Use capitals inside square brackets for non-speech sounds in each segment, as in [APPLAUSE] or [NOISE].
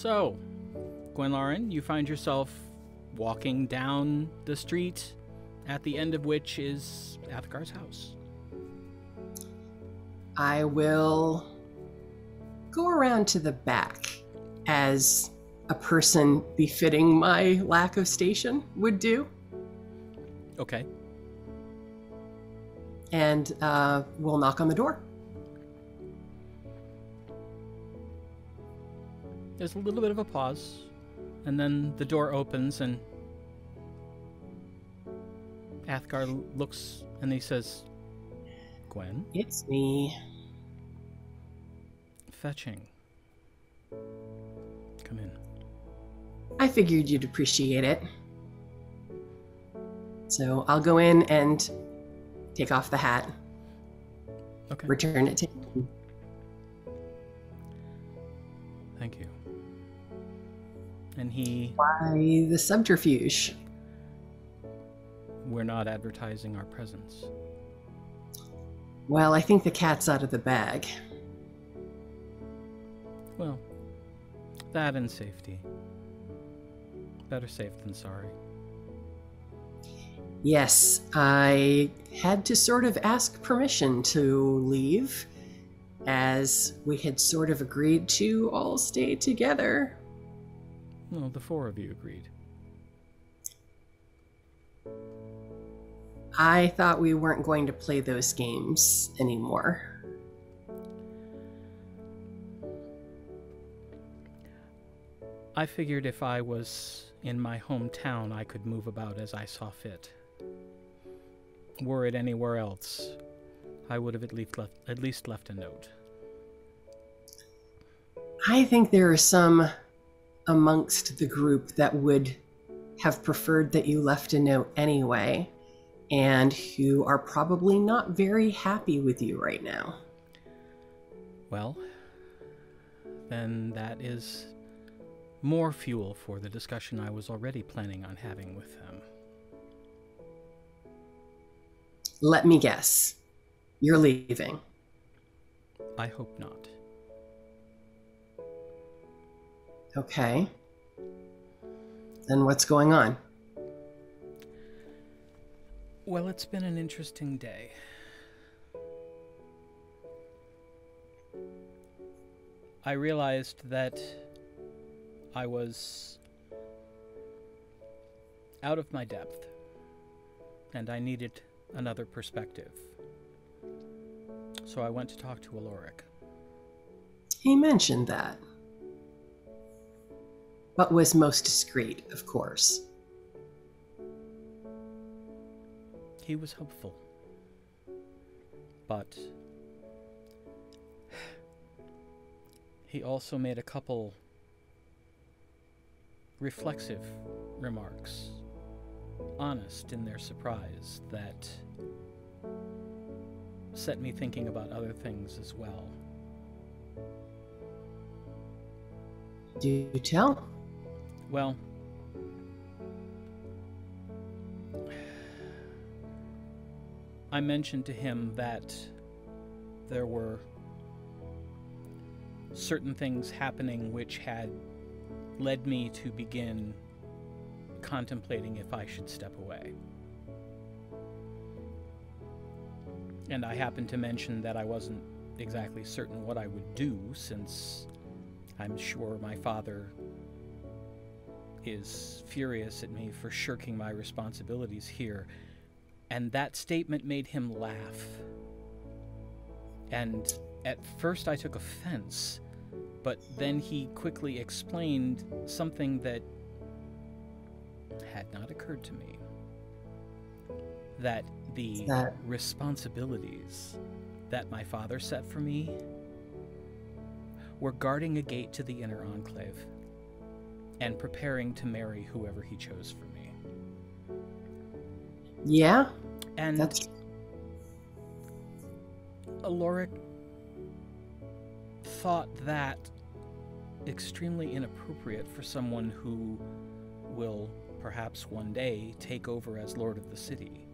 So, Gwen Gwenlaryn, you find yourself walking down the street, at the end of which is Athgarr's house. I will go around to the back as a person befitting my lack of station would do. Okay. And uh, we'll knock on the door. There's a little bit of a pause, and then the door opens, and Athgarr looks and he says, Gwen? It's me. Fetching. Come in. I figured you'd appreciate it. So I'll go in and take off the hat, Okay. return it to him. Thank you. And he, Why the subterfuge? we're not advertising our presence. Well, I think the cat's out of the bag. Well, that and safety. Better safe than sorry. Yes, I had to sort of ask permission to leave, as we had sort of agreed to all stay together. Well, the four of you agreed. I thought we weren't going to play those games anymore. I figured if I was in my hometown, I could move about as I saw fit. Were it anywhere else, I would have at least left, at least left a note. I think there are some amongst the group that would have preferred that you left a note anyway, and who are probably not very happy with you right now. Well, then that is more fuel for the discussion I was already planning on having with them. Let me guess. You're leaving. I hope not. Okay. Then what's going on? Well, it's been an interesting day. I realized that I was out of my depth and I needed another perspective. So I went to talk to Aloric. He mentioned that. But was most discreet, of course. He was helpful. But he also made a couple reflexive remarks, honest in their surprise, that set me thinking about other things as well. Do you tell? Well, I mentioned to him that there were certain things happening which had led me to begin contemplating if I should step away. And I happened to mention that I wasn't exactly certain what I would do since I'm sure my father is furious at me for shirking my responsibilities here. And that statement made him laugh. And at first I took offense, but then he quickly explained something that had not occurred to me. That the That- responsibilities that my father set for me were guarding a gate to the inner enclave and preparing to marry whoever he chose for me. Yeah, And that's Aloric thought that extremely inappropriate for someone who will perhaps one day take over as Lord of the City.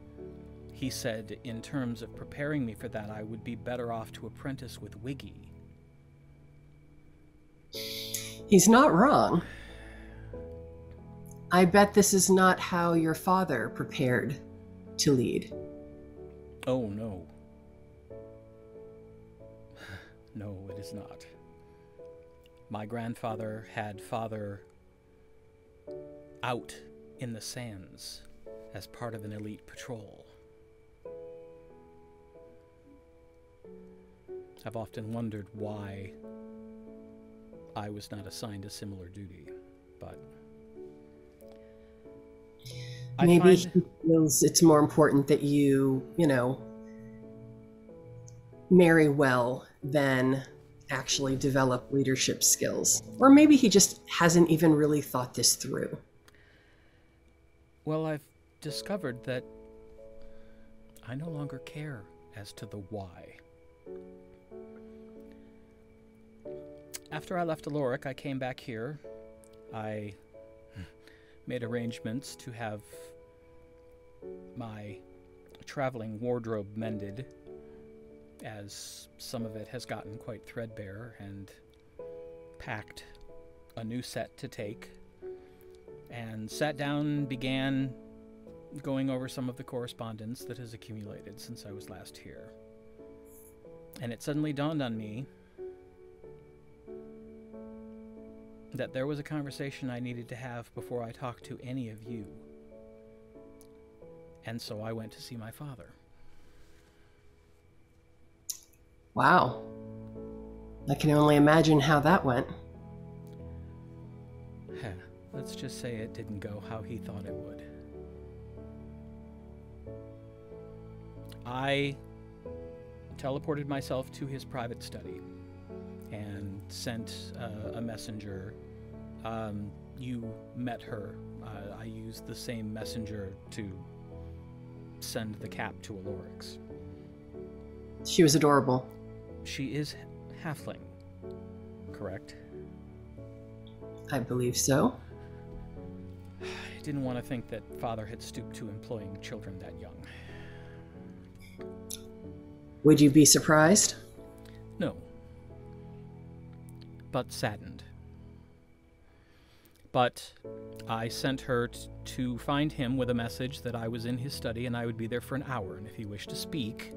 He said, in terms of preparing me for that, I would be better off to apprentice with Wiggy. He's not wrong. I bet this is not how your father prepared to lead. Oh, no. [SIGHS] No, it is not. My grandfather had father out in the sands as part of an elite patrol. I've often wondered why I was not assigned a similar duty, but I Maybe find- he feels it's more important that you, you know, marry well than actually develop leadership skills. Or maybe he just hasn't even really thought this through. Well, I've discovered that I no longer care as to the why. After I left Aloric, I came back here. I made arrangements to have my traveling wardrobe mended, as some of it has gotten quite threadbare, and packed a new set to take and sat down and began going over some of the correspondence that has accumulated since I was last here. And it suddenly dawned on me that there was a conversation I needed to have before I talked to any of you. And so I went to see my father. Wow. I can only imagine how that went. Heh, Let's just say it didn't go how he thought it would. I teleported myself to his private study sent uh, a messenger. Um, you met her. Uh, I used the same messenger to send the cap to Alorix. She was adorable. She is halfling, correct? I believe so. I didn't want to think that father had stooped to employing children that young. Would you be surprised? No. But saddened. But I sent her to find him with a message that I was in his study and I would be there for an hour, and if he wished to speak,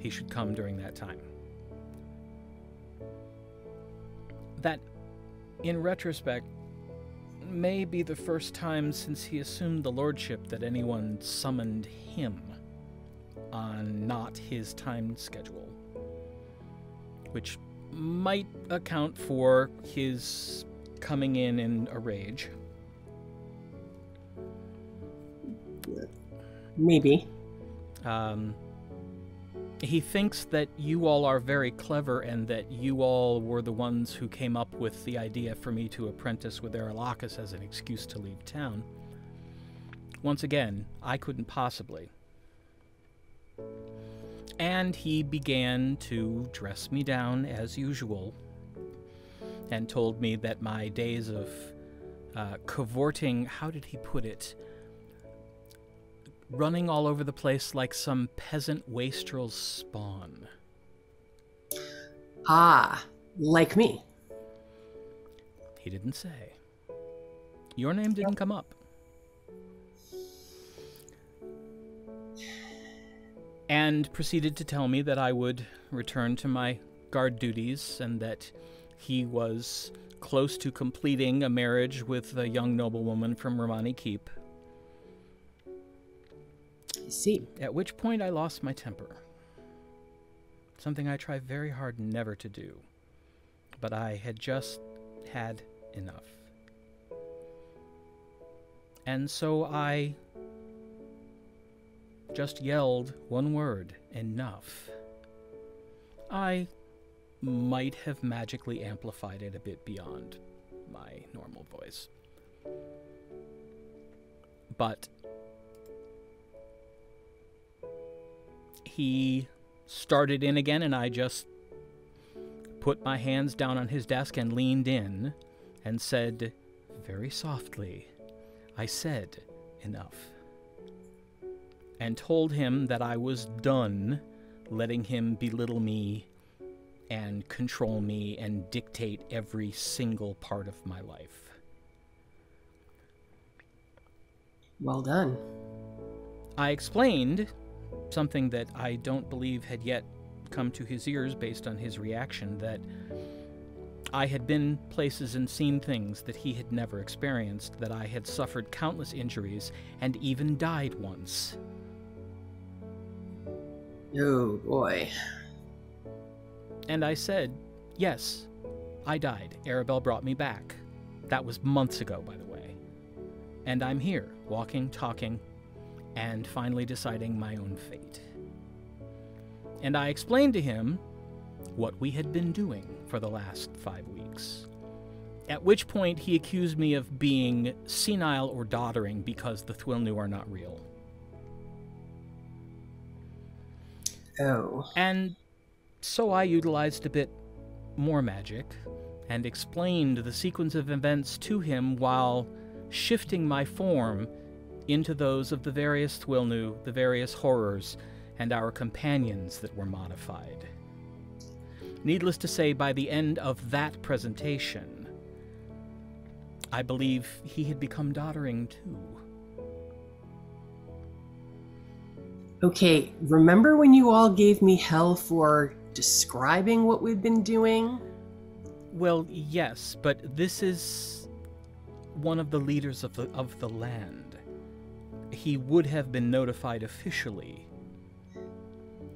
he should come during that time. That, in retrospect, may be the first time since he assumed the lordship that anyone summoned him on not his time schedule which might account for his coming in in a rage. Maybe. Um, he thinks that you all are very clever and that you all were the ones who came up with the idea for me to apprentice with Arilakis as an excuse to leave town. Once again, I couldn't possibly. And he began to dress me down as usual and told me that my days of uh, cavorting, how did he put it? Running all over the place like some peasant wastrel's spawn. Ah, like me. He didn't say. Your name didn't come up. And proceeded to tell me that I would return to my guard duties and that he was close to completing a marriage with a young noblewoman from Romani Keep. I see. At which point I lost my temper. Something I try very hard never to do. But I had just had enough. And so I just yelled one word enough. I might have magically amplified it a bit beyond my normal voice. But he started in again, and I just put my hands down on his desk and leaned in and said very softly, I said enough. And told him that I was done letting him belittle me and control me and dictate every single part of my life. Well done. I explained something that I don't believe had yet come to his ears based on his reaction that I had been places and seen things that he had never experienced, that I had suffered countless injuries and even died once. Oh boy. And I said, Yes, I died. Arabelle brought me back. That was months ago, by the way. And I'm here, walking, talking, and finally deciding my own fate. And I explained to him what we had been doing for the last five weeks. At which point he accused me of being senile or doddering because the Thwilnu are not real. Oh. And so I utilized a bit more magic and explained the sequence of events to him while shifting my form into those of the various Thwilnu, the various horrors, and our companions that were modified. Needless to say, by the end of that presentation, I believe he had become doddering too. Okay, remember when you all gave me hell for describing what we've been doing? Well, yes, but this is one of the leaders of the of the land. He would have been notified officially.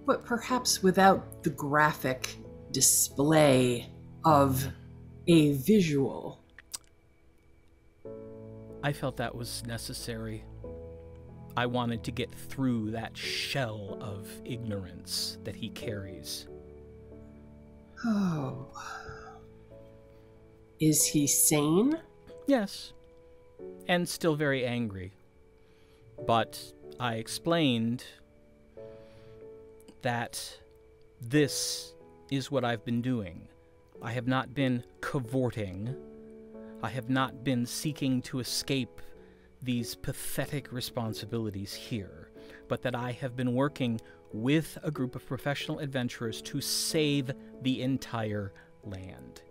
But perhaps without the graphic display of a visual. I felt that was necessary. I wanted to get through that shell of ignorance that he carries. Oh. Is he sane? Yes, and still very angry. But I explained that this is what I've been doing. I have not been cavorting. I have not been seeking to escape these pathetic responsibilities here, but that I have been working with a group of professional adventurers to save the entire land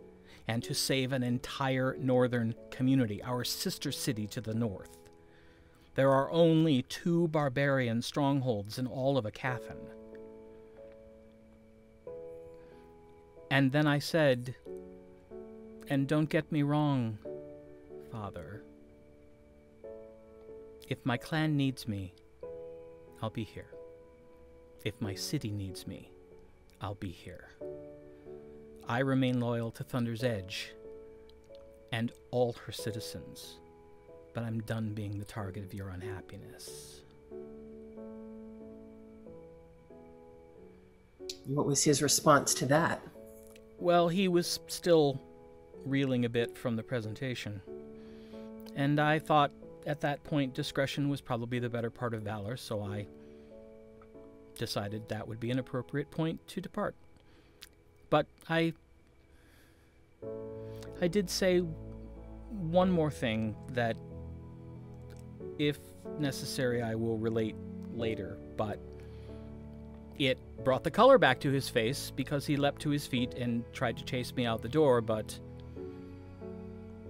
and to save an entire northern community, our sister city to the north. There are only two barbarian strongholds in all of Aecathan. And then I said, and don't get me wrong, Father. If my clan needs me, I'll be here. If my city needs me, I'll be here. I remain loyal to Thunder's Edge and all her citizens, but I'm done being the target of your unhappiness. What was his response to that? Well, he was still reeling a bit from the presentation. And I thought at that point discretion was probably the better part of valor, so I decided that would be an appropriate point to depart. But I I did say one more thing that if necessary I will relate later, but it brought the color back to his face because he leapt to his feet and tried to chase me out the door, but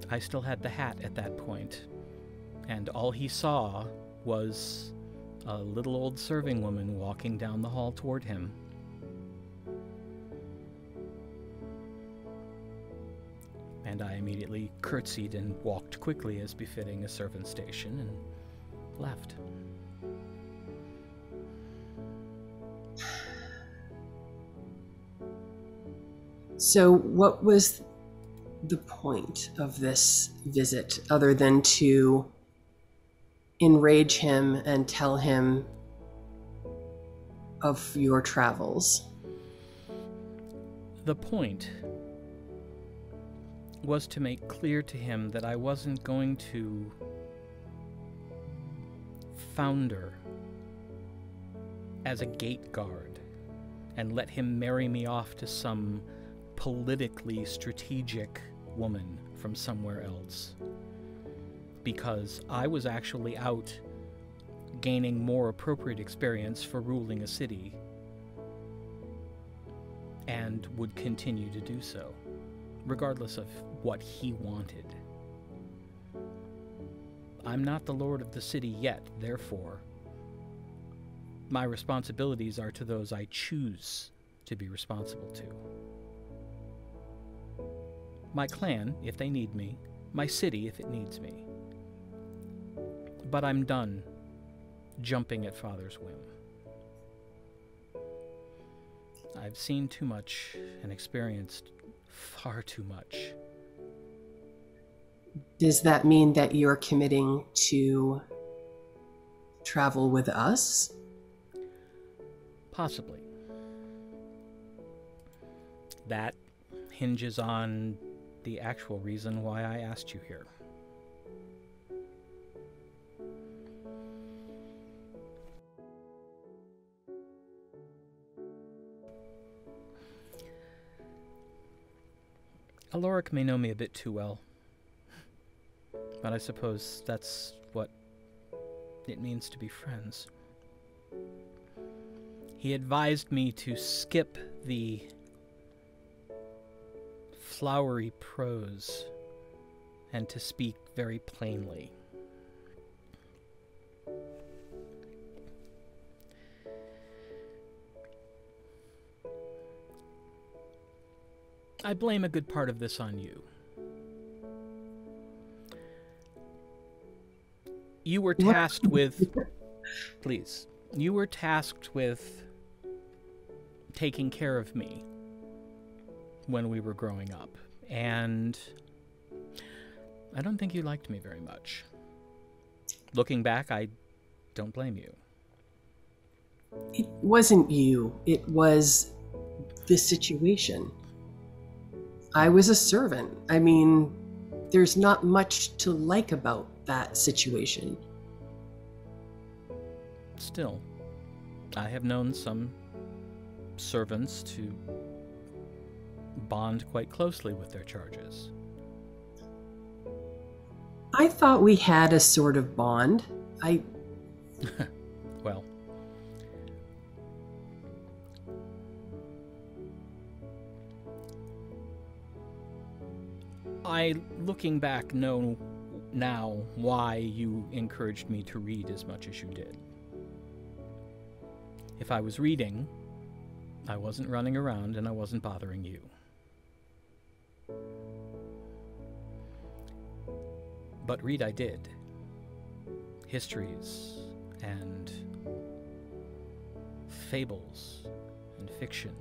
I still had the hat at that point, and all he saw was a little old serving woman walking down the hall toward him. And I immediately curtsied and walked quickly as befitting a servant station and left. So, what was the point of this visit other than to enrage him and tell him of your travels? The point was to make clear to him that I wasn't going to founder as a gate guard and let him marry me off to some politically strategic woman from somewhere else. Because I was actually out gaining more appropriate experience for ruling a city. And would continue to do so, regardless of what he wanted. I'm not the lord of the city yet, therefore, my responsibilities are to those I choose to be responsible to. My clan, if they need me, my city, if it needs me. But I'm done jumping at Father's whim. I've seen too much and experienced far too much. Does that mean that you're committing to travel with us? Possibly. That hinges on the actual reason why I asked you here. Aloric may know me a bit too well, but I suppose that's what it means to be friends. He advised me to skip the flowery prose and to speak very plainly. I blame a good part of this on you. You were tasked with. Please. You were tasked with taking care of me when we were growing up. And I don't think you liked me very much. Looking back, I don't blame you. It wasn't you, it was the situation. I was a servant. I mean, there's not much to like about that situation. Still, I have known some servants to bond quite closely with their charges. I thought we had a sort of bond. I. [LAUGHS] well, I, looking back, know now why you encouraged me to read as much as you did. If I was reading, I wasn't running around and I wasn't bothering you. But read I did. Histories and fables and fiction.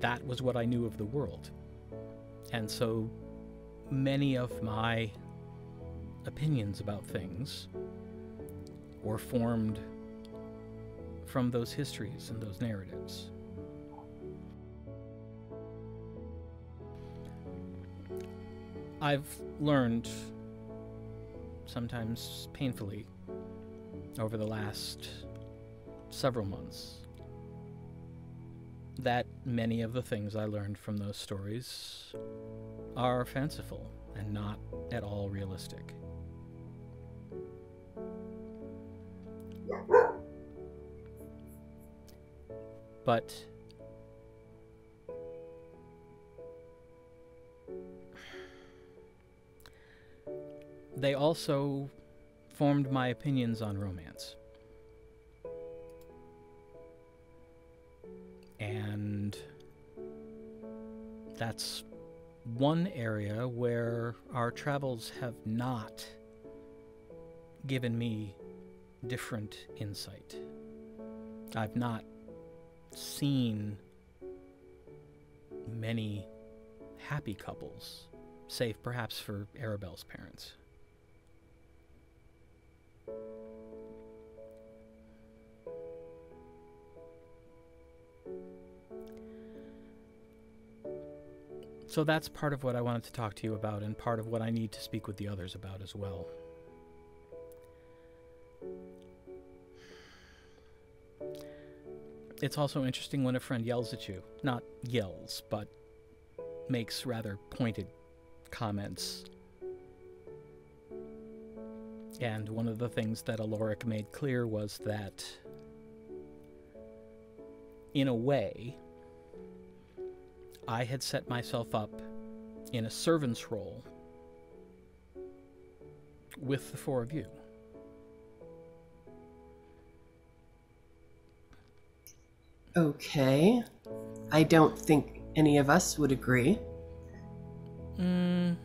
That was what I knew of the world. And so many of my opinions about things were formed from those histories and those narratives. I've learned, sometimes painfully, over the last several months, that many of the things I learned from those stories are fanciful and not at all realistic. But they also formed my opinions on romance. That's one area where our travels have not given me different insight. I've not seen many happy couples, save perhaps for Arabelle's parents. So that's part of what I wanted to talk to you about, and part of what I need to speak with the others about as well. It's also interesting when a friend yells at you. Not yells, but makes rather pointed comments. And one of the things that Aloric made clear was that, in a way, I had set myself up in a servant's role with the four of you. Okay. I don't think any of us would agree. Mm.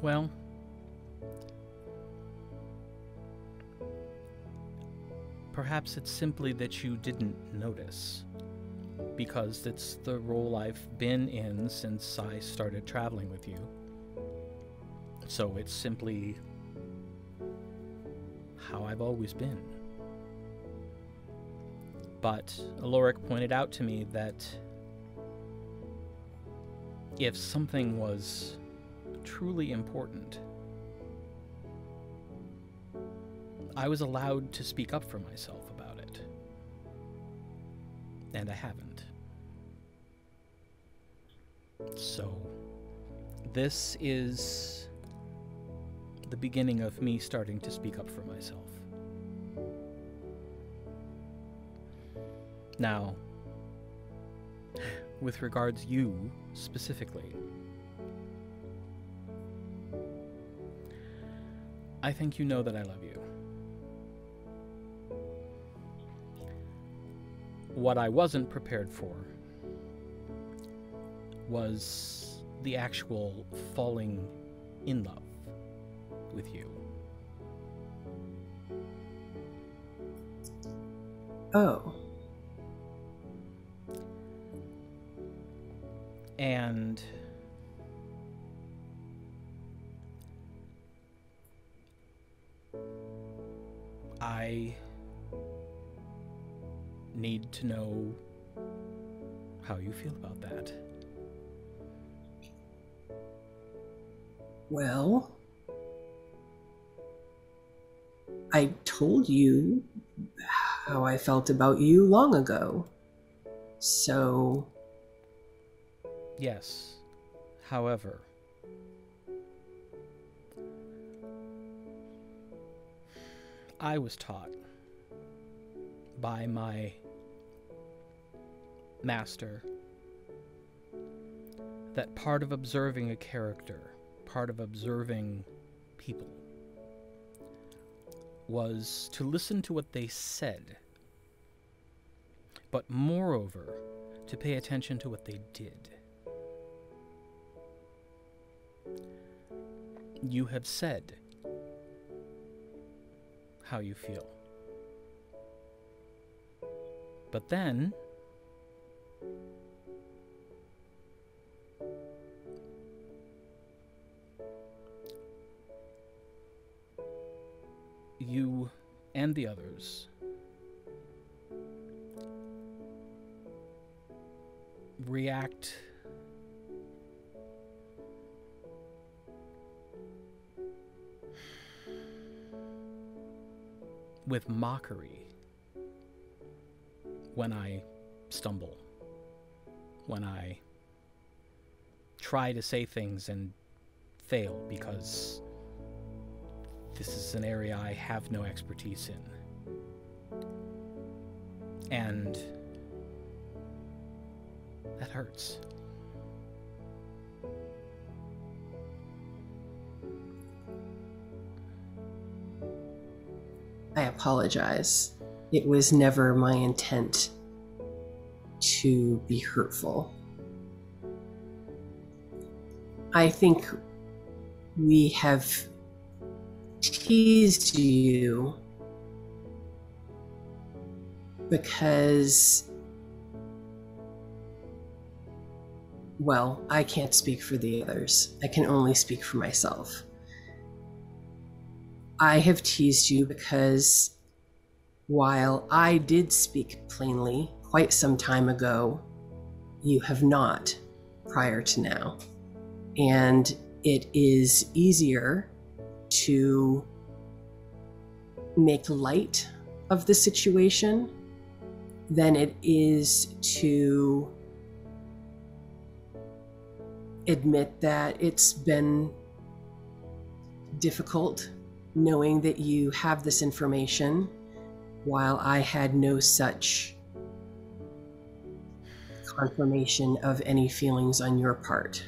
Well, perhaps it's simply that you didn't notice. Because it's the role I've been in since I started traveling with you. So it's simply how I've always been. But Aloric pointed out to me that if something was truly important, I was allowed to speak up for myself about it. And I haven't. So, this is the beginning of me starting to speak up for myself. Now, [SIGHS] with regards you specifically, I think you know that I love you. What I wasn't prepared for was the actual falling in love with you. Oh. And I need to know how you feel about that. Well, I told you how I felt about you long ago. So. Yes. However, I was taught by my master that part of observing a character, part of observing people, was to listen to what they said, but moreover, to pay attention to what they did. You have said how you feel. But then, the others. React. With mockery when I stumble, when I try to say things and fail because this is an area I have no expertise in. And that hurts. I apologize. It was never my intent to be hurtful. I think we have teased you because, well, I can't speak for the others. I can only speak for myself. I have teased you because while I did speak plainly quite some time ago, you have not prior to now. And it is easier to make light of the situation than it is to admit that it's been difficult knowing that you have this information while I had no such confirmation of any feelings on your part.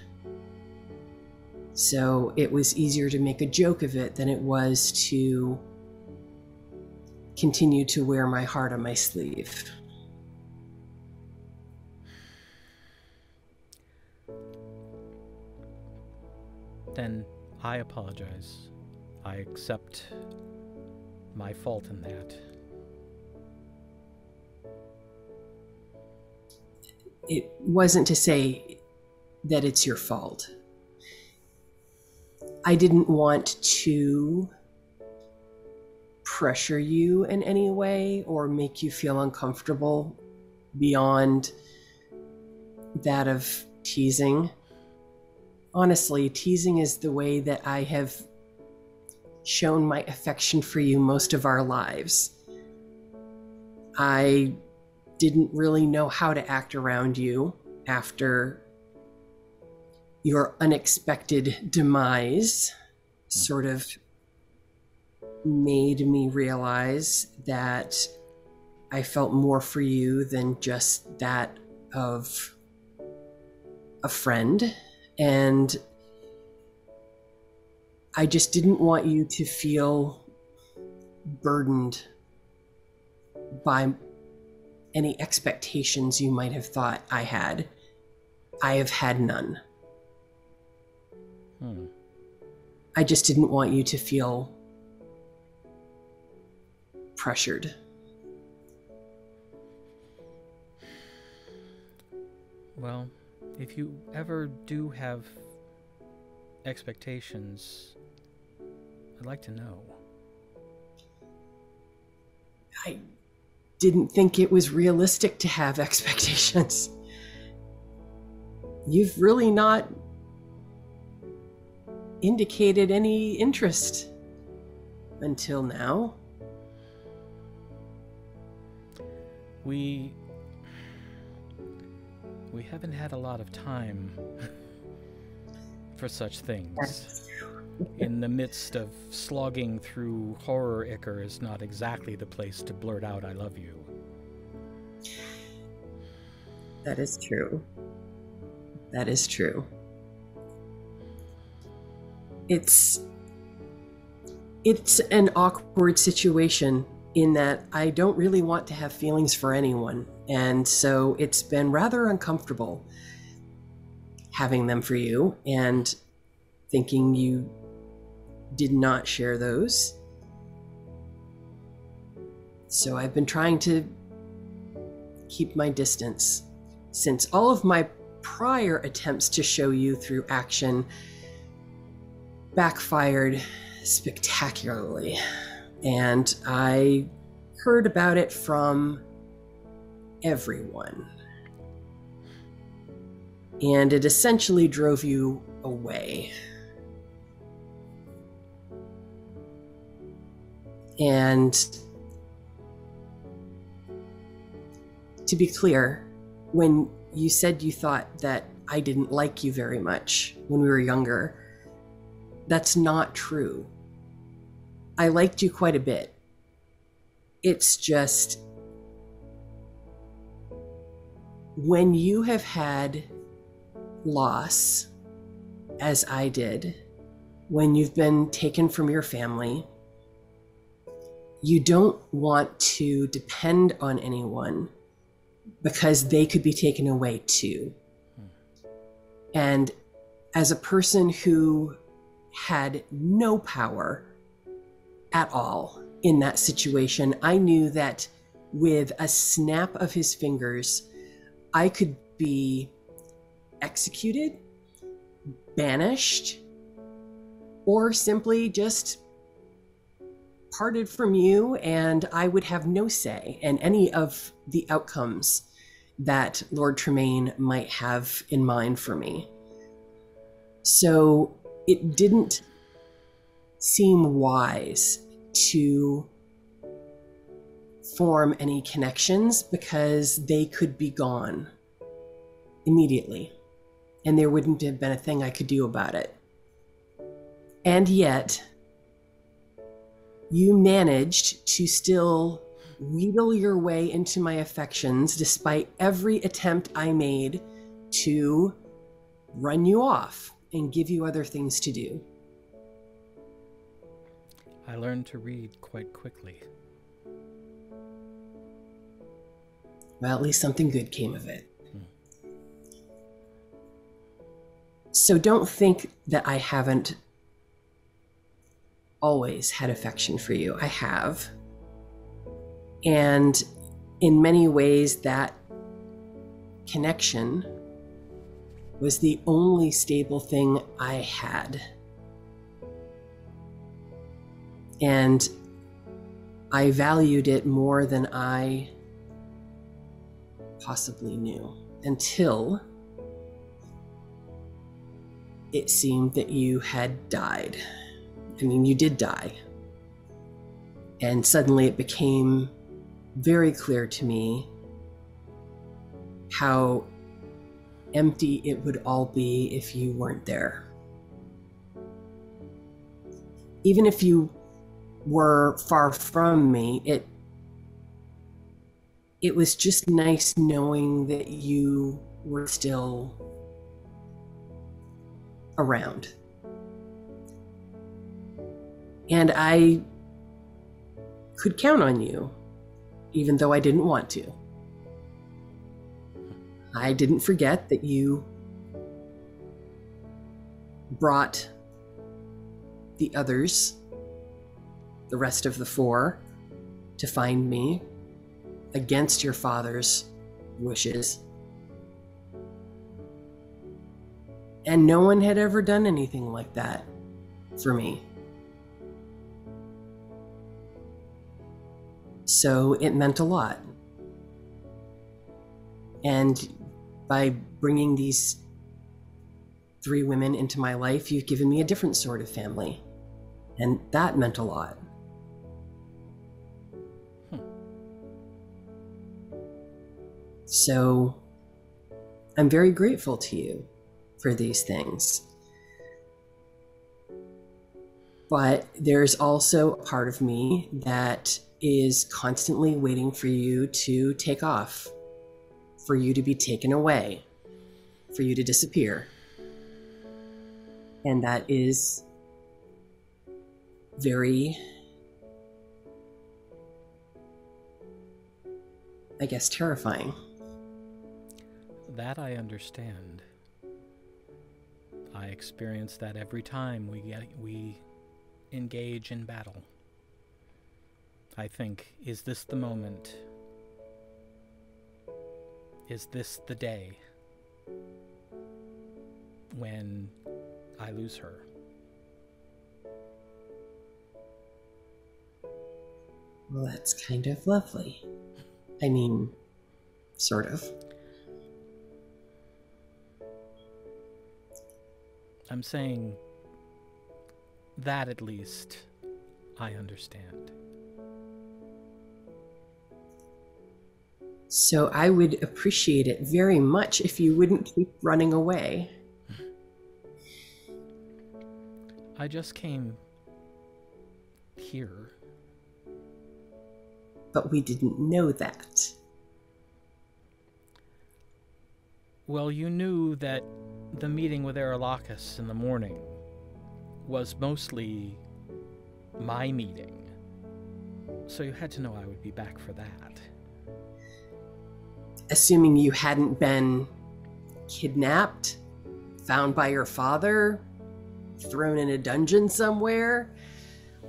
So it was easier to make a joke of it than it was to continue to wear my heart on my sleeve. Then I apologize. I accept my fault in that. It wasn't to say that it's your fault. I didn't want to pressure you in any way or make you feel uncomfortable beyond that of teasing. Honestly, teasing is the way that I have shown my affection for you most of our lives. I didn't really know how to act around you after your unexpected demise sort of made me realize that I felt more for you than just that of a friend. And I just didn't want you to feel burdened by any expectations you might have thought I had. I have had none. Hmm. I just didn't want you to feel pressured. Well, if you ever do have expectations, I'd like to know. I didn't think it was realistic to have [LAUGHS] expectations. You've really not indicated any interest until now. We we haven't had a lot of time [LAUGHS] for such things. In the midst of slogging through horror ichor is not exactly the place to blurt out I love you. That is true. That is true. It's it's an awkward situation in that I don't really want to have feelings for anyone. And so it's been rather uncomfortable having them for you and thinking you did not share those. So I've been trying to keep my distance since all of my prior attempts to show you through action backfired spectacularly. And I heard about it from everyone. And it essentially drove you away. And to be clear, when you said you thought that I didn't like you very much when we were younger, that's not true. I liked you quite a bit. It's just when you have had loss, as I did, when you've been taken from your family, you don't want to depend on anyone because they could be taken away too. And as a person who had no power at all in that situation. I knew that with a snap of his fingers, I could be executed, banished, or simply just parted from you, and I would have no say in any of the outcomes that Lord Tremaine might have in mind for me. So it didn't seem wise to form any connections because they could be gone immediately. and there wouldn't have been a thing I could do about it. And yet, you managed to still wheedle your way into my affections despite every attempt I made to run you off and give you other things to do. I learned to read quite quickly. Well, at least something good came of it. Hmm. So don't think that I haven't always had affection for you. I have. And in many ways, that connection was the only stable thing I had. And I valued it more than I possibly knew until it seemed that you had died. I mean, you did die. And suddenly it became very clear to me how empty it would all be if you weren't there. Even if you were far from me, it it was just nice knowing that you were still around. And I could count on you, even though I didn't want to. I didn't forget that you brought the others, the rest of the four, to find me against your father's wishes. And no one had ever done anything like that for me. So it meant a lot. And by bringing these three women into my life, you've given me a different sort of family. And that meant a lot. So I'm very grateful to you for these things. But there's also a part of me that is constantly waiting for you to take off, for you to be taken away, for you to disappear. And that is very, I guess, terrifying. That I understand. I experience that every time we get, we engage in battle. I think, is this the moment? Is this the day when I lose her? Well, that's kind of lovely. I mean, sort of. I'm saying that at least I understand. So I would appreciate it very much if you wouldn't keep running away. I just came here. But we didn't know that. Well, you knew that the meeting with Arilakis in the morning was mostly my meeting. So you had to know I would be back for that. Assuming you hadn't been kidnapped, found by your father, thrown in a dungeon somewhere,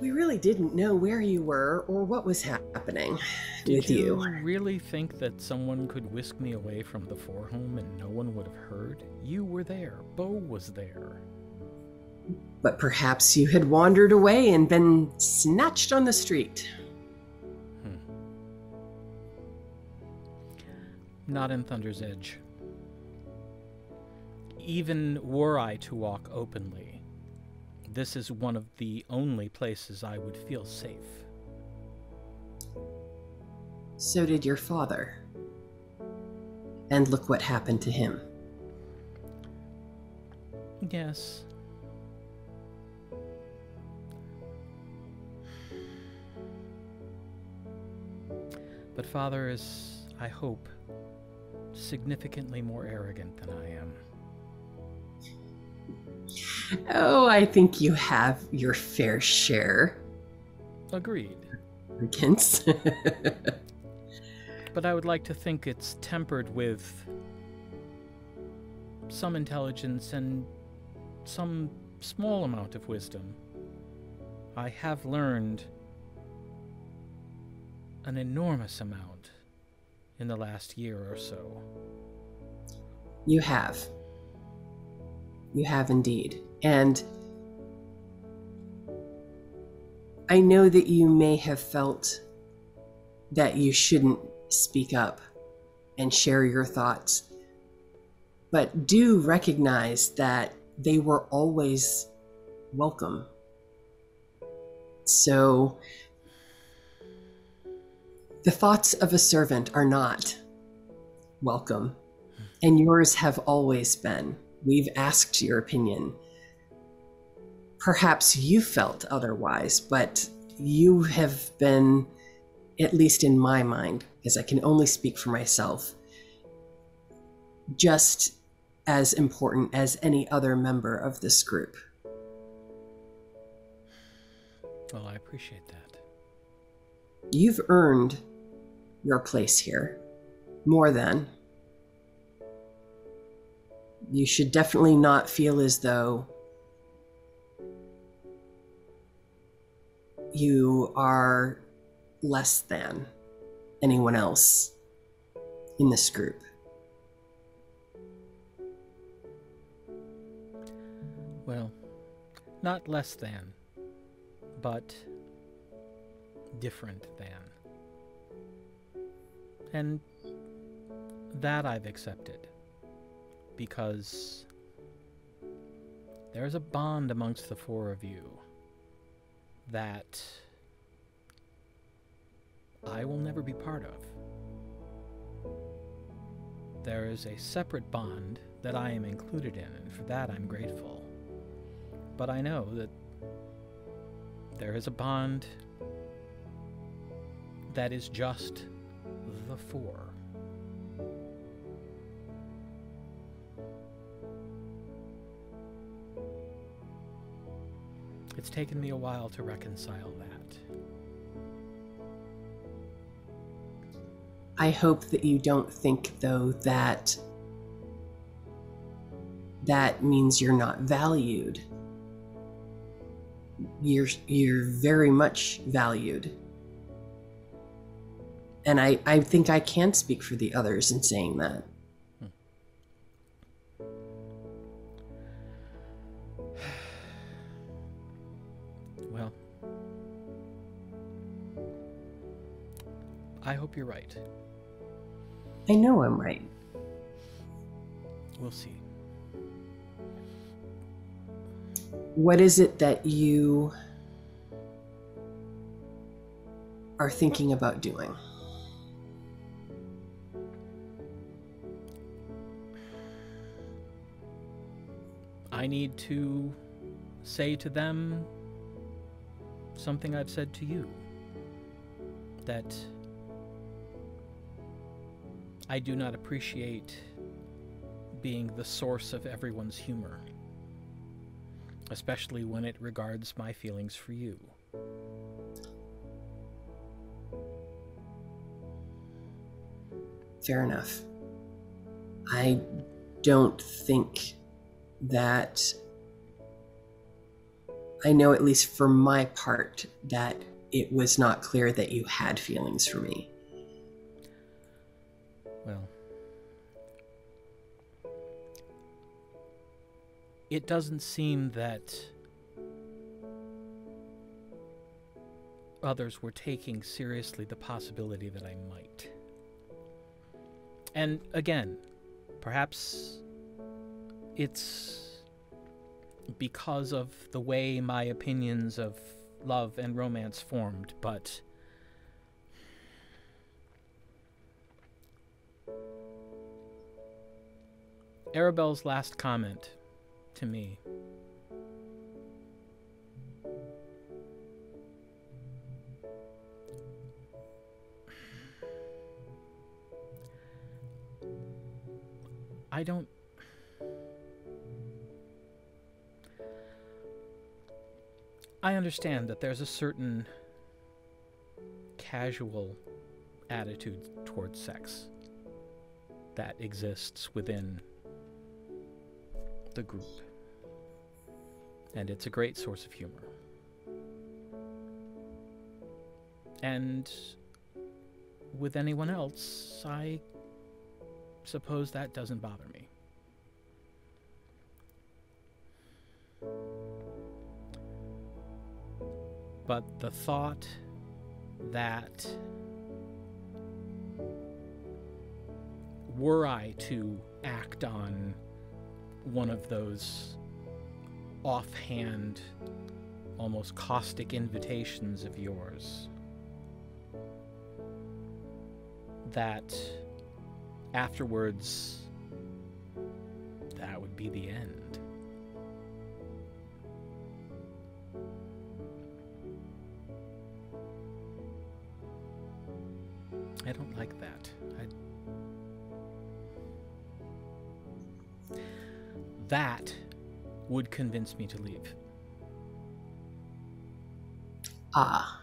we really didn't know where you were or what was happening Did with you. you really think that someone could whisk me away from the forehome and no one would have heard? You were there. Bo was there. But perhaps you had wandered away and been snatched on the street. Hmm. Not in Thunder's Edge. Even were I to walk openly, this is one of the only places I would feel safe. So did your father. And look what happened to him. Yes. But Father is, I hope, significantly more arrogant than I am. Oh, I think you have your fair share. Agreed. Arrogance. [LAUGHS] but I would like to think it's tempered with some intelligence and some small amount of wisdom. I have learned an enormous amount in the last year or so. You have. You have indeed. And I know that you may have felt that you shouldn't speak up and share your thoughts, but do recognize that they were always welcome. So, the thoughts of a servant are not welcome, and yours have always been. We've asked your opinion. Perhaps you felt otherwise, but you have been, at least in my mind, because I can only speak for myself, just as important as any other member of this group. Well, I appreciate that. You've earned your place here. More than. You should definitely not feel as though you are less than anyone else in this group. Well, not less than, but different than. And that I've accepted because there's a bond amongst the four of you that I will never be part of. There is a separate bond that I am included in, and for that I'm grateful. But I know that there is a bond that is just the four. It's taken me a while to reconcile that. I hope that you don't think, though, that that means you're not valued. You're you're very much valued. And i i think i can speak for the others in saying that hope you're right. I know i'm right. We'll see. What is it that you are thinking about doing? I need to say to them something I've said to you that I do not appreciate being the source of everyone's humor especially when it regards my feelings for you. Fair enough. I don't think that. I know, at least for my part, that it was not clear that you had feelings for me. Well, it doesn't seem that others were taking seriously the possibility that I might. And again, perhaps it's because of the way my opinions of love and romance formed, but Arabelle's last comment to me. I don't. I understand that there's a certain casual attitude towards sex that exists within the group. And it's a great source of humor. And with anyone else, I suppose that doesn't bother me. But the thought that were I to act on one of those offhand, almost caustic invitations of yours, that afterwards, that would be the end. I don't like that. That would convince me to leave. Ah.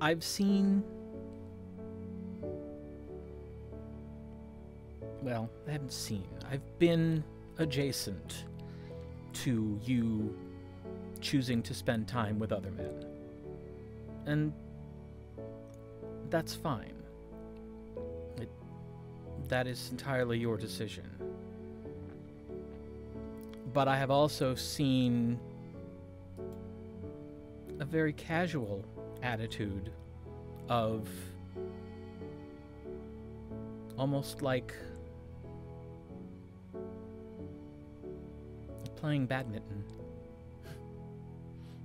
I've seen. Well, I haven't seen. I've been adjacent to you choosing to spend time with other men. And that's fine. It, that is entirely your decision. But I have also seen a very casual attitude of almost like playing badminton. [LAUGHS]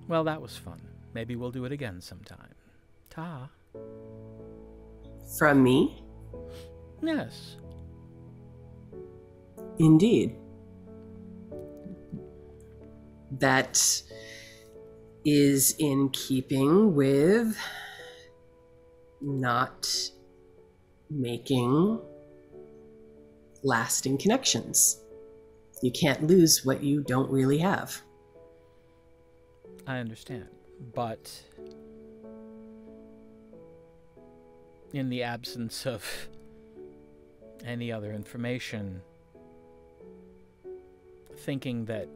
Well, that was fun. Maybe we'll do it again sometime. Ta. From me? Yes. Indeed. That is in keeping with not making lasting connections. You can't lose what you don't really have. I understand, but in the absence of any other information, thinking that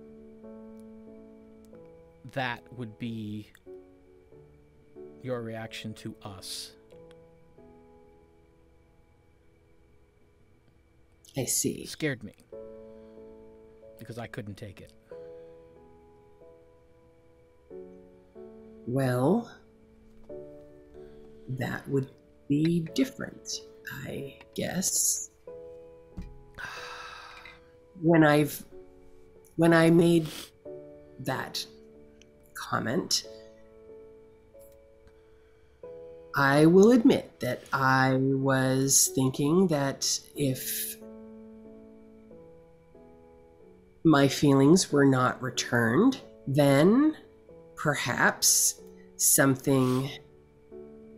that would be your reaction to us. I see. Scared me. Because I couldn't take it. Well, that would be different, I guess. When I've when I made that comment, I will admit that I was thinking that if my feelings were not returned, then perhaps something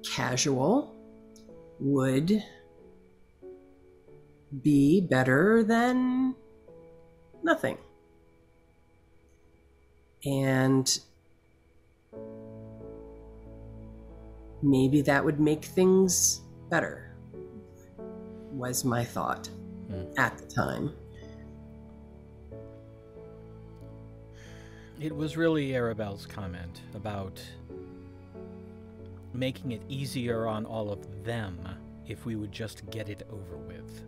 casual would be better than nothing. And maybe that would make things better, was my thought Hmm. at the time. It was really Arabelle's comment about making it easier on all of them if we would just get it over with.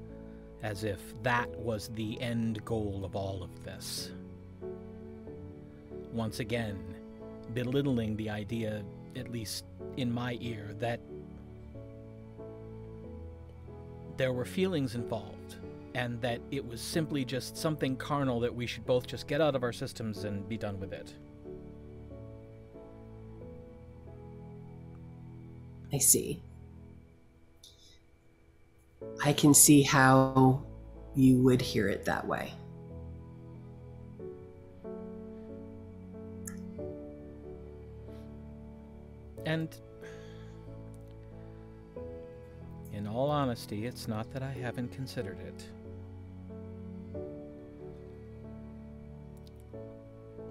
As if that was the end goal of all of this. Once again, belittling the idea, at least in my ear, that there were feelings involved and that it was simply just something carnal that we should both just get out of our systems and be done with it. I see. I can see how you would hear it that way. And in all honesty, it's not that I haven't considered it.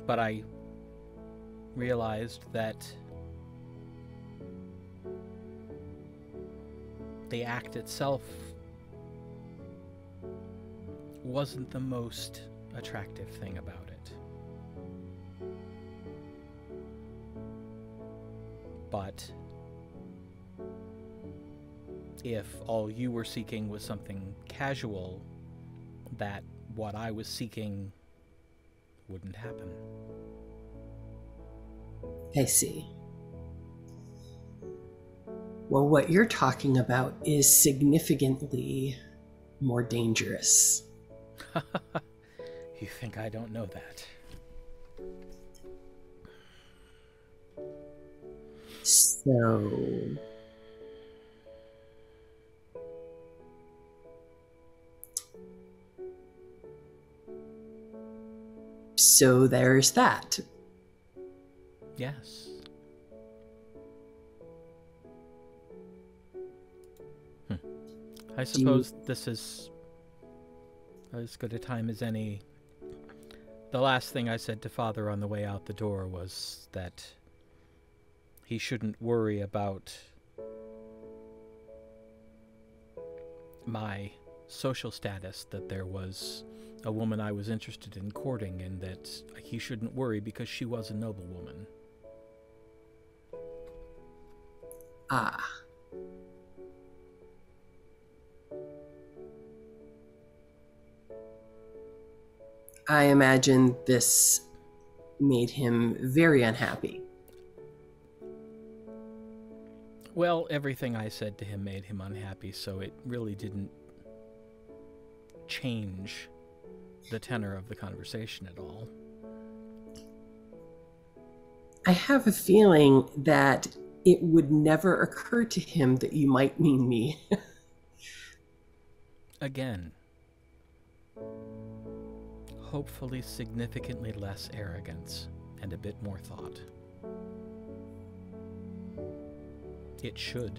But I realized that the act itself wasn't the most attractive thing about it. But if all you were seeking was something casual, that what I was seeking wouldn't happen. I see. Well, what you're talking about is significantly more dangerous. [LAUGHS] you think I don't know that? So. So there's that. Yes. I suppose this is as good a time as any. The last thing I said to Father on the way out the door was that he shouldn't worry about my social status, that there was a woman I was interested in courting, and that he shouldn't worry because she was a noblewoman. Ah. I imagine this made him very unhappy. Well, everything I said to him made him unhappy, so it really didn't change the tenor of the conversation at all. I have a feeling that it would never occur to him that you might mean me. [LAUGHS] Again, hopefully significantly less arrogance and a bit more thought. It should.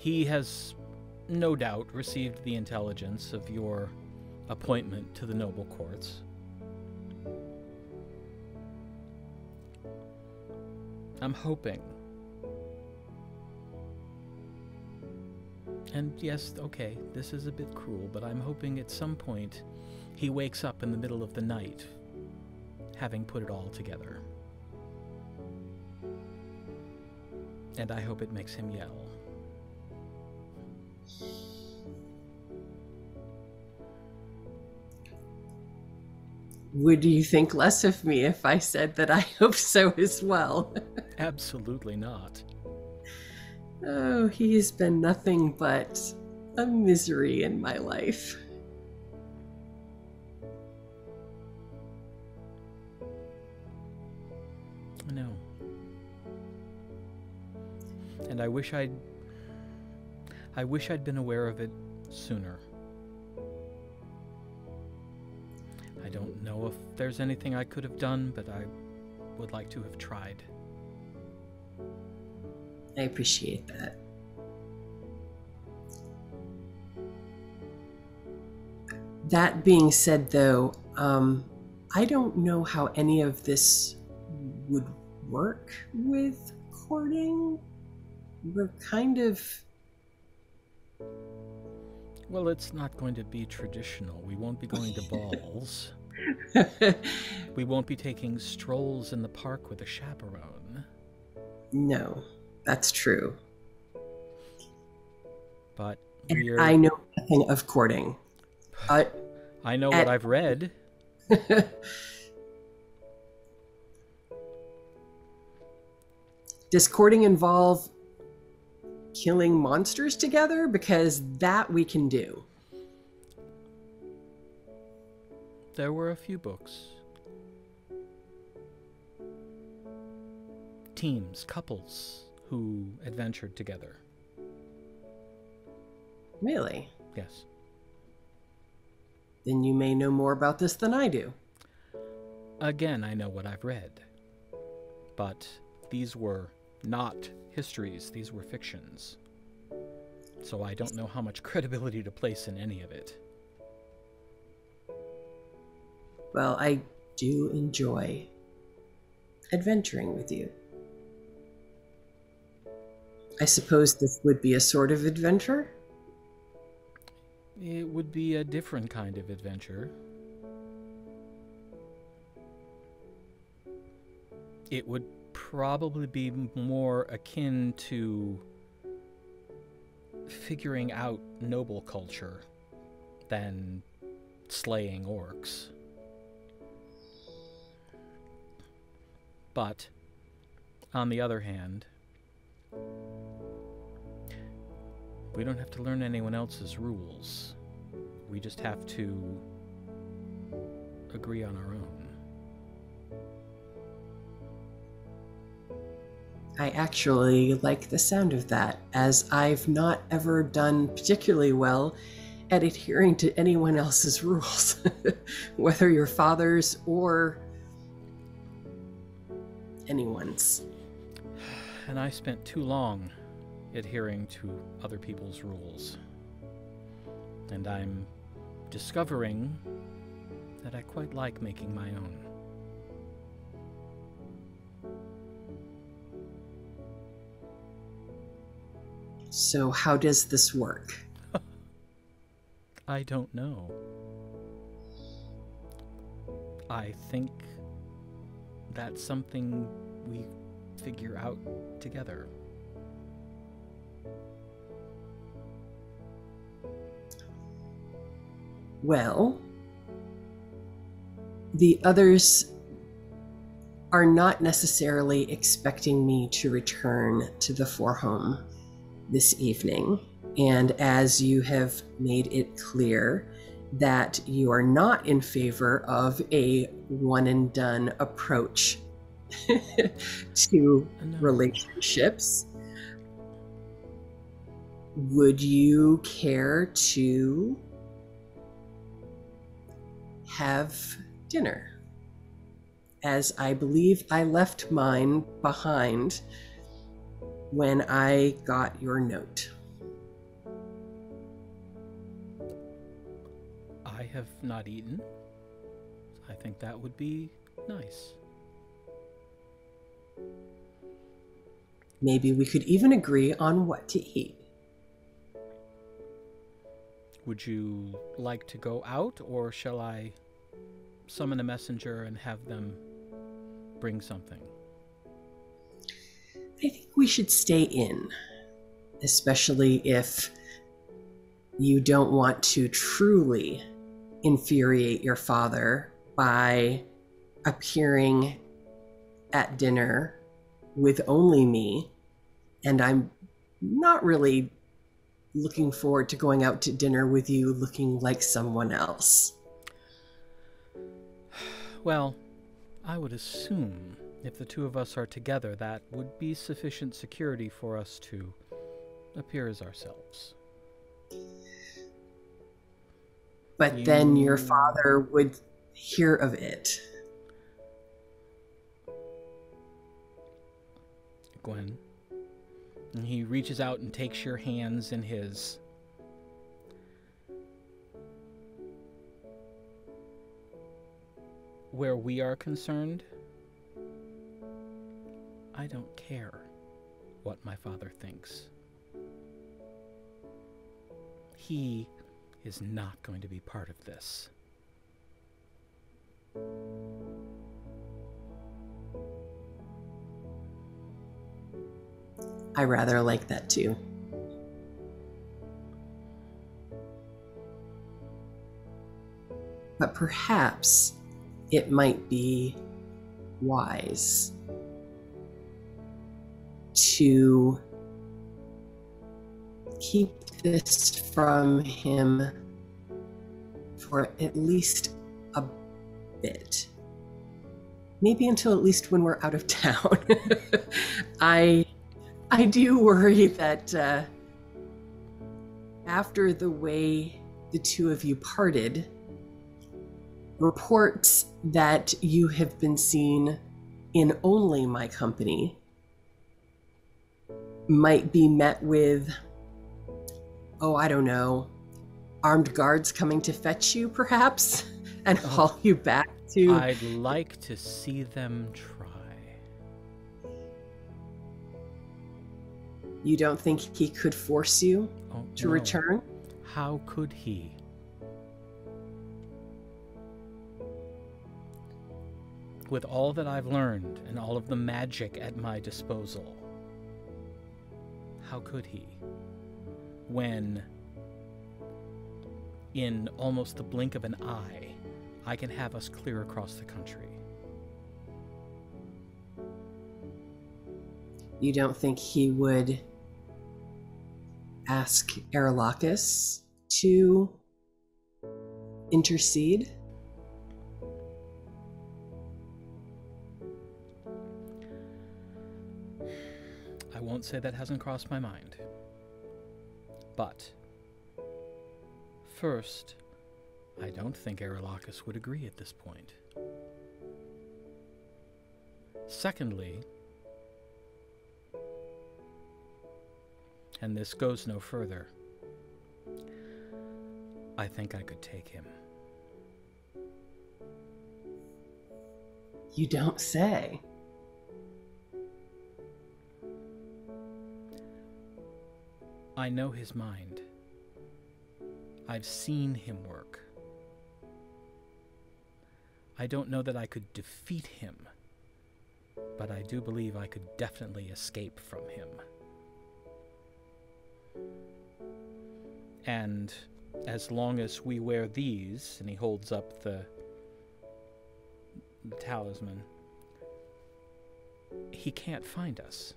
He has no doubt received the intelligence of your appointment to the noble courts. I'm hoping. And yes, okay, this is a bit cruel, but I'm hoping at some point he wakes up in the middle of the night, having put it all together. And I hope it makes him yell. Would you think less of me if I said that I [LAUGHS] hope so as well? Absolutely not. Oh, he has been nothing but a misery in my life. I wish I'd. I wish I'd been aware of it sooner. I don't know if there's anything I could have done, but I would like to have tried. I appreciate that. That being said, though, um, I don't know how any of this would work with courting. We're kind of. Well, it's not going to be traditional. We won't be going to [LAUGHS] balls. [LAUGHS] we won't be taking strolls in the park with a chaperone. No. That's true. But I know nothing of courting. I, [SIGHS] I know at, what I've read. [LAUGHS] Does courting involve killing monsters together? Because that we can do. There were a few books. Teams, couples, who adventured together. Really? Yes. Then you may know more about this than I do. Again, I know what I've read. But these were not histories, these were fictions. So I don't know how much credibility to place in any of it. Well, I do enjoy adventuring with you. I suppose this would be a sort of adventure? It would be a different kind of adventure. It would probably be more akin to figuring out noble culture than slaying orcs. But, on the other hand, we don't have to learn anyone else's rules. We just have to agree on our own. I actually like the sound of that, as I've not ever done particularly well at adhering to anyone else's [LAUGHS] rules, whether your father's or anyone's. And I spent too long adhering to other people's rules. And I'm discovering that I quite like making my own. So, how does this work? [LAUGHS] I don't know. I think that's something we figure out together. Well, the others are not necessarily expecting me to return to the forehome this evening. And as you have made it clear that you are not in favor of a one and done approach [LAUGHS] to relationships, would you care to have dinner? As I believe I left mine behind when I got your note. I have not eaten. I think that would be nice. Maybe we could even agree on what to eat. Would you like to go out, or shall I summon a messenger and have them bring something? I think we should stay in, especially if you don't want to truly infuriate your father by appearing at dinner with only me. And I'm not really looking forward to going out to dinner with you looking like someone else. [SIGHS] Well, I would assume if the two of us are together, that would be sufficient security for us to appear as ourselves. But then your father would hear of it. Gwen. And he reaches out and takes your hands in his. Where we are concerned, I don't care what my father thinks. He is not going to be part of this. I rather like that too. But perhaps it might be wise to keep this from him for at least a bit. Maybe until at least when we're out of [LAUGHS] town. I I do worry that uh, after the way the two of you parted, reports that you have been seen in only my company might be met with, oh, I don't know, armed guards coming to fetch you, perhaps, [LAUGHS] and Oh. haul you back to. I'd like to see them try. You don't think he could force you Oh, to no. return? How could he? With all that I've learned and all of the magic at my disposal, how could he? When, in almost the blink of an eye, I can have us clear across the country. You don't think he would ask Aralakis to intercede? Won't say that hasn't crossed my mind. But, first, I don't think Aralakis would agree at this point. Secondly, and this goes no further, I think I could take him. You don't say. I know his mind. I've seen him work. I don't know that I could defeat him, but I do believe I could definitely escape from him. And as long as we wear these, and he holds up the, the talisman, he can't find us.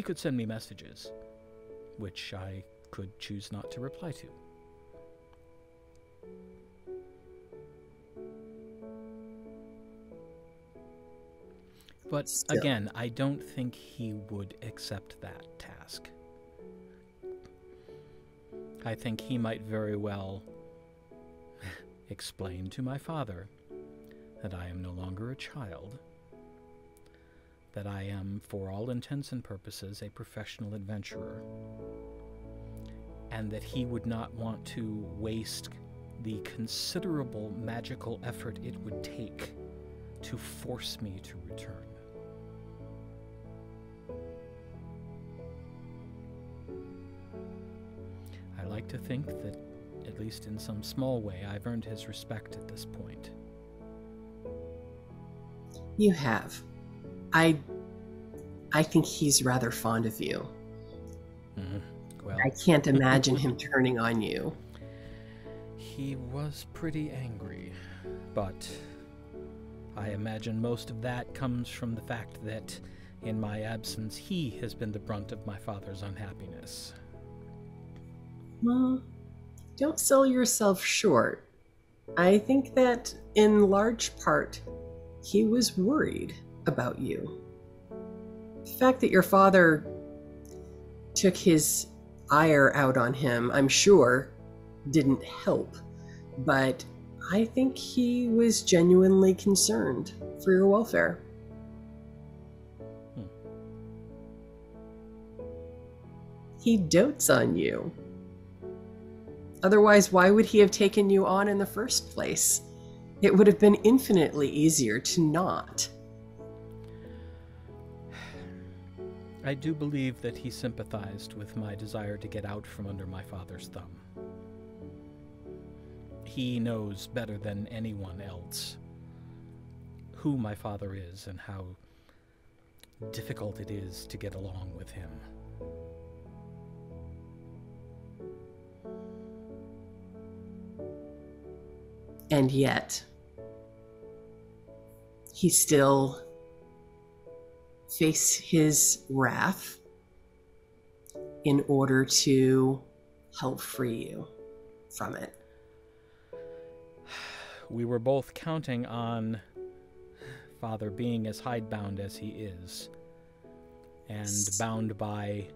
He could send me messages, which I could choose not to reply to. But Still. again, I don't think he would accept that task. I think he might very well [LAUGHS] explain to my father that I am no longer a child, that I am, for all intents and purposes, a professional adventurer, and that he would not want to waste the considerable magical effort it would take to force me to return. I like to think that, at least in some small way, I've earned his respect at this point. You have. I I think he's rather fond of you. Mhm. Well, I can't imagine him turning on you. he was pretty angry, but I imagine most of that comes from the fact that, in my absence, he has been the brunt of my father's unhappiness. Well, don't sell yourself short. I think that in large part, he was worried about you. The fact that your father took his ire out on him, I'm sure, didn't help. But I think he was genuinely concerned for your welfare. Hmm. He dotes on you. Otherwise, why would he have taken you on in the first place? It would have been infinitely easier to not. I do believe that he sympathized with my desire to get out from under my father's thumb. He knows better than anyone else who my father is and how difficult it is to get along with him. And yet, he still face his wrath in order to help free you from it. We were both counting on Father being as hidebound as he is, and bound by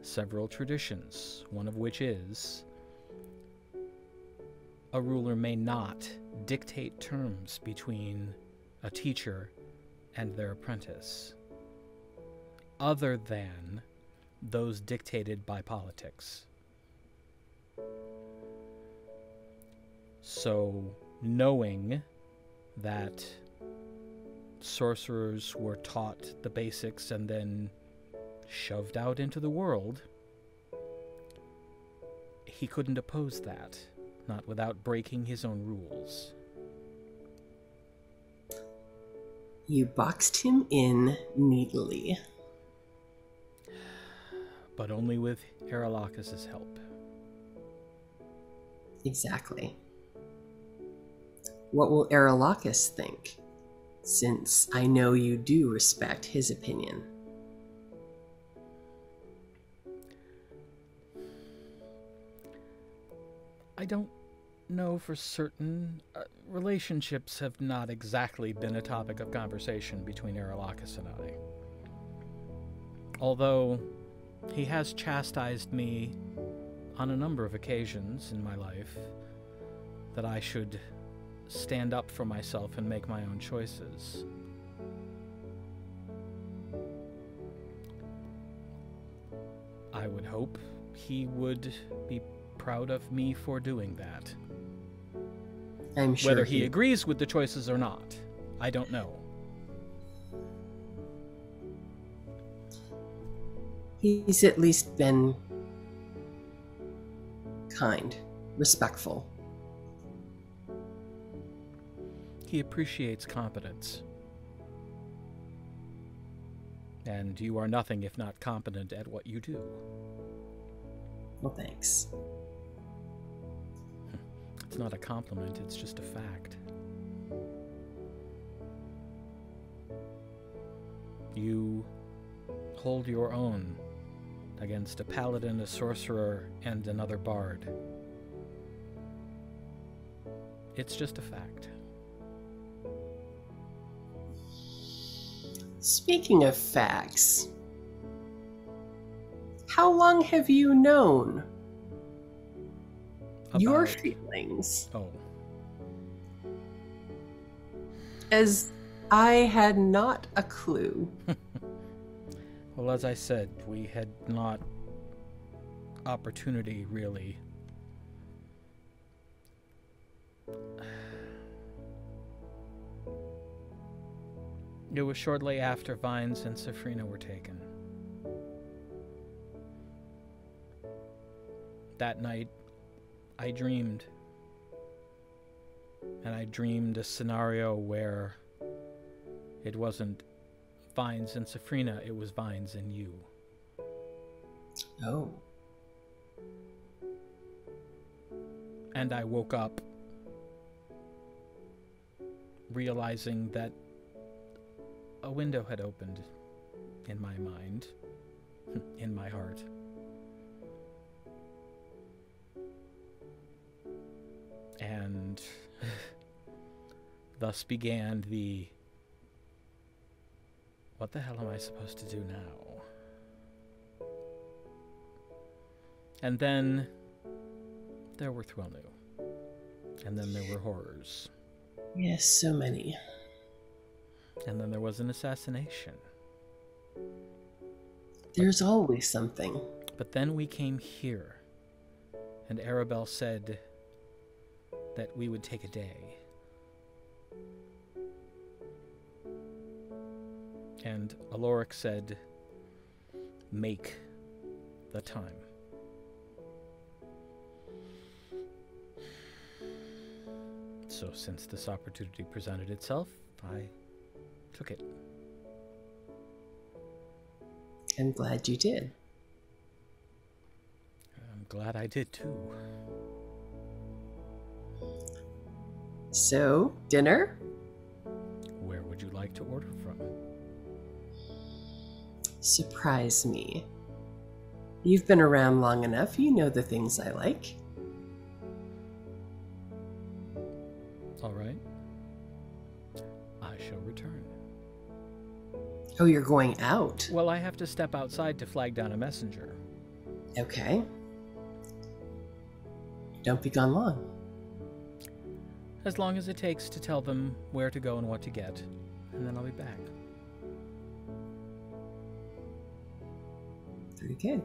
several traditions, one of which is a ruler may not dictate terms between a teacher and their apprentice, other than those dictated by politics. So, knowing that sorcerers were taught the basics and then shoved out into the world, he couldn't oppose that, not without breaking his own rules. You boxed him in neatly. But only with Arelakis' help. Exactly. What will Arelakis think? Since I know you do respect his opinion. I don't know for certain. Uh, relationships have not exactly been a topic of conversation between Arelakis and I. Although he has chastised me on a number of occasions in my life that I should stand up for myself and make my own choices. I would hope he would be proud of me for doing that. I'm sure Whether he agrees with the choices or not, I don't know. He's at least been kind, respectful. He appreciates competence. And you are nothing if not competent at what you do. Well, thanks. It's not a compliment, it's just a fact. You hold your own against a paladin, a sorcerer, and another bard. It's just a fact. Speaking of facts, how long have you known your feelings? Oh, As I had not a clue. [LAUGHS] well, as I said, we had not opportunity really. It was shortly after Vines and Safrina were taken. That night, I dreamed. And I dreamed a scenario where it wasn't Vines and Safrina, it was Vines and you. Oh. And I woke up realizing that a window had opened in my mind, [LAUGHS] in my heart. And [LAUGHS] thus began the what the hell am I supposed to do now? And then there were Thwelnu. And then there were horrors. Yes, so many. And then there was an assassination. There's always something. But then we came here, and Arabelle said that we would take a day. And Aloric said, make the time. So, since this opportunity presented itself, I took it. I'm glad you did. I'm glad I did too. So, dinner? Where would you like to order from? Surprise me. You've been around long enough, you know the things I like. All right. I shall return. Oh, you're going out? Well, I have to step outside to flag down a messenger. Okay. Don't be gone long. As long as it takes to tell them where to go and what to get, and then I'll be back. Good.